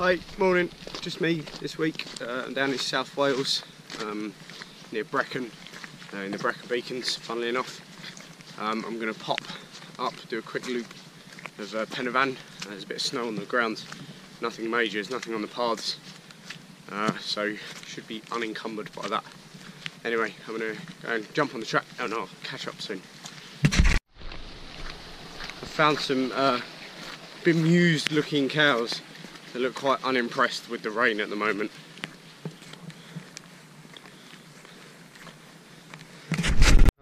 Hi, morning. Just me this week. Uh, I'm down in South Wales, um, near Brecon, uh, in the Brecon Beacons, funnily enough. Um, I'm going to pop up, do a quick loop of uh, Pen y Fan. Uh, there's a bit of snow on the ground, nothing major, there's nothing on the paths, uh, so should be unencumbered by that. Anyway, I'm going to go and jump on the track and I'll catch up soon. I found some uh, bemused looking cows they look quite unimpressed with the rain at the moment.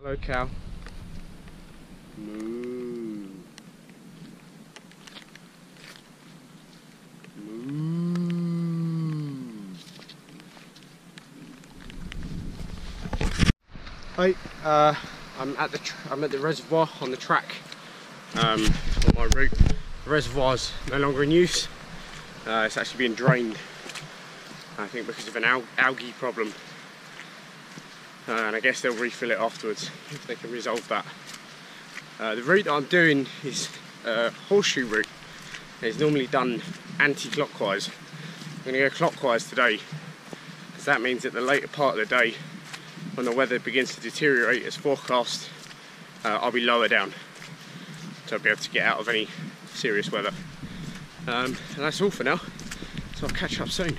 Hello cow. Moo. Moo. Hi, uh, I'm at the I'm at the reservoir on the track um, on my route. The reservoir's no longer in use. Uh, it's actually being drained, I think because of an al algae problem. Uh, and I guess they'll refill it afterwards if they can resolve that. Uh, the route that I'm doing is a horseshoe route. It's normally done anti-clockwise. I'm going to go clockwise today because that means that the later part of the day when the weather begins to deteriorate as forecast uh, I'll be lower down so I'll be able to get out of any serious weather. Um, and that's all for now, so I'll catch up soon.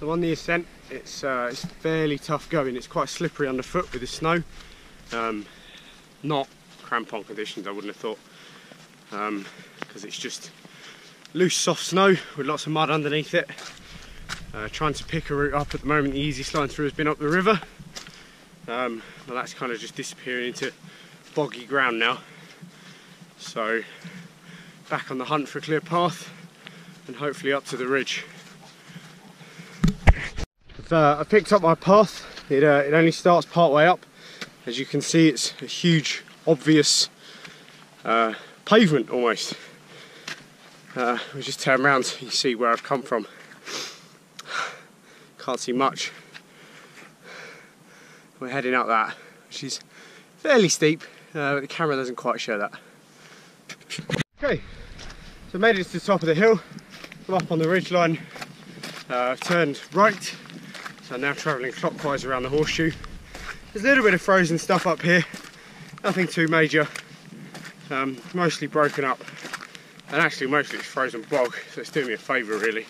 So on the ascent, it's, uh, it's fairly tough going. It's quite slippery underfoot with the snow. Um, not crampon conditions, I wouldn't have thought, because um, it's just loose, soft snow with lots of mud underneath it. Uh, trying to pick a route up at the moment, the easiest line through has been up the river. Um, that's kind of just disappearing into boggy ground now. So back on the hunt for a clear path and hopefully up to the ridge. I've, uh, I picked up my path, it, uh, it only starts part way up. As you can see it's a huge obvious uh, pavement almost. Uh, we just turn around you see where I've come from. Can't see much. We're heading up that, which is fairly steep, uh, but the camera doesn't quite show that. Okay, so made it to the top of the hill. I'm up on the ridge line. Uh, I've turned right, so now travelling clockwise around the horseshoe. There's a little bit of frozen stuff up here, nothing too major. Um, mostly broken up, and actually mostly it's frozen bog, so it's doing me a favour really.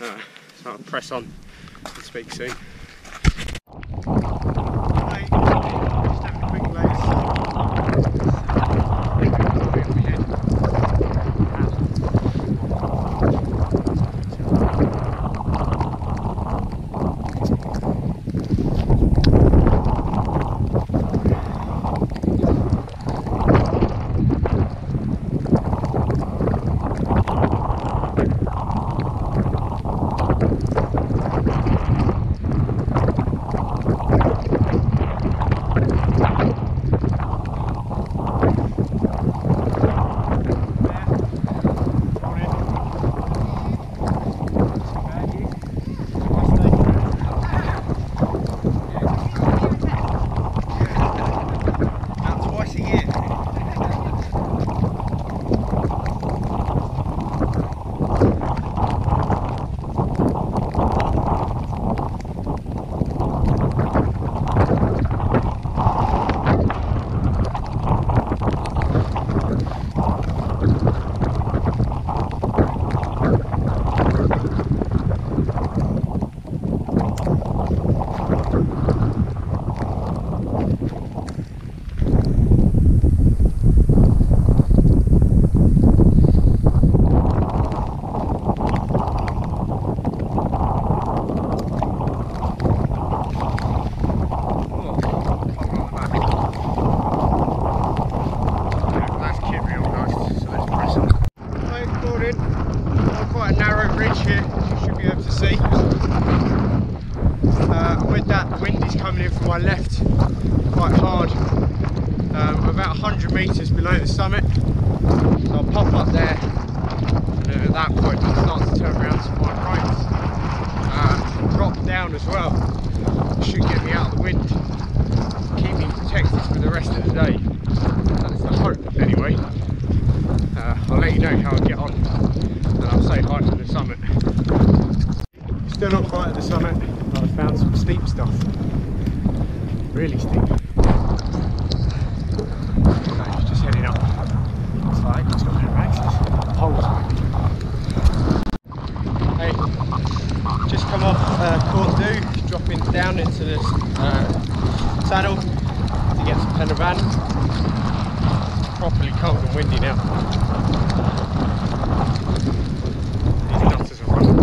Uh, so I'll press on and speak soon. My left quite hard. Um, about 100 metres below the summit. So I'll pop up there and at that point I'll start to turn around to my right. Uh, drop down as well. Should get me out of the wind. Keep me protected for the rest of the day. That's the hope anyway. Uh, uh, I'll let you know how I get on and I'll say hi to the summit. Still not quite at the summit, but I found some steep stuff. Really steep. Okay, just heading up. It's like it's got no access. Poles. Hey, just come off uh, Corn Du, dropping down into this uh, saddle to get some Pen y Fan. Properly cold and windy now. These nutters are running.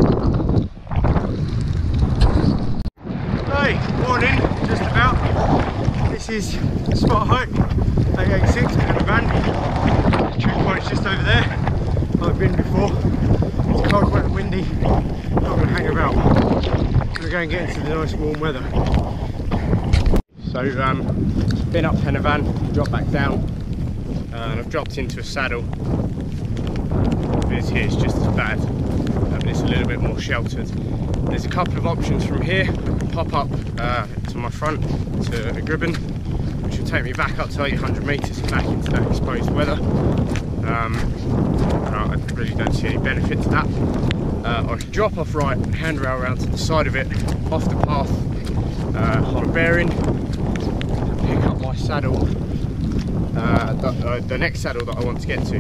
Hey, morning, just about. This is spot height, 886 Pen y Fan. True point's just over there. I've been before. It's cold, wet and windy. Not going to hang about. Gonna get into the nice warm weather. So, um, been up Pen y Fan, dropped back down, uh, and I've dropped into a saddle. This here is just as bad, but it's a little bit more sheltered. There's a couple of options from here. Pop up uh, to my front to a Cribyn, which will take me back up to 800 metres and back into that exposed weather. Um, I really don't see any benefit to that. Uh, I can drop off right and handrail around to the side of it, off the path, uh, on a bearing, pick up my saddle, uh, the, uh, the next saddle that I want to get to.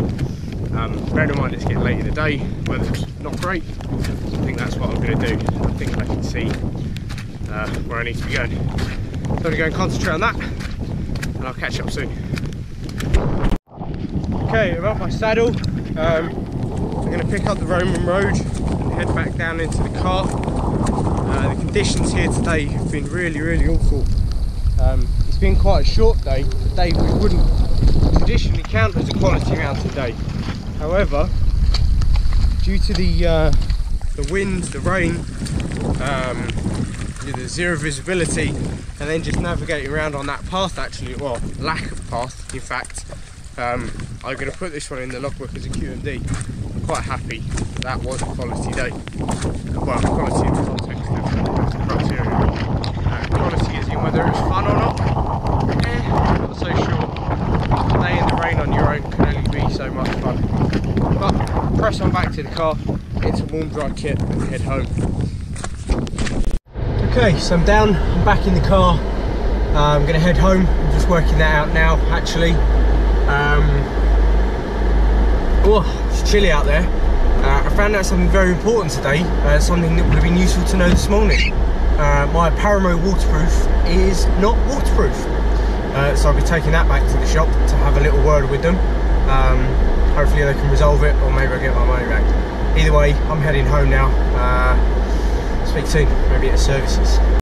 Um, bear in mind it's getting late in the day, weather's not great. I think that's what I'm going to do. I think I can see uh, where I need to be going. So I'm going to go and concentrate on that, and I'll catch up soon. Okay, off my saddle. Um, I'm going to pick up the Roman road and head back down into the car. Uh, the conditions here today have been really, really awful. Um, it's been quite a short day, a day we wouldn't traditionally count as a quality mountain day. However, due to the uh, the wind, the rain, um, zero visibility, and then just navigating around on that path actually, well, lack of path in fact, um, I'm going to put this one in the logbook as a QMD. I'm quite happy that was a quality day. Well, quality in the context of the criteria. Uh, quality is in whether it's fun or not. Eh, not so sure. Day in the rain on your own can only be so much fun. But press on back to the car, get some warm dry kit and head home. Okay, so I'm down, I'm back in the car. Uh, I'm to head home. I'm just working that out now, actually. Um, oh, it's chilly out there. Uh, I found out something very important today, uh, something that would have been useful to know this morning. Uh, my Paramo waterproof is not waterproof. Uh, so I'll be taking that back to the shop to have a little word with them. Um, hopefully they can resolve it or maybe I'll get my money back. Either way, I'm heading home now. Speak soon, maybe at services.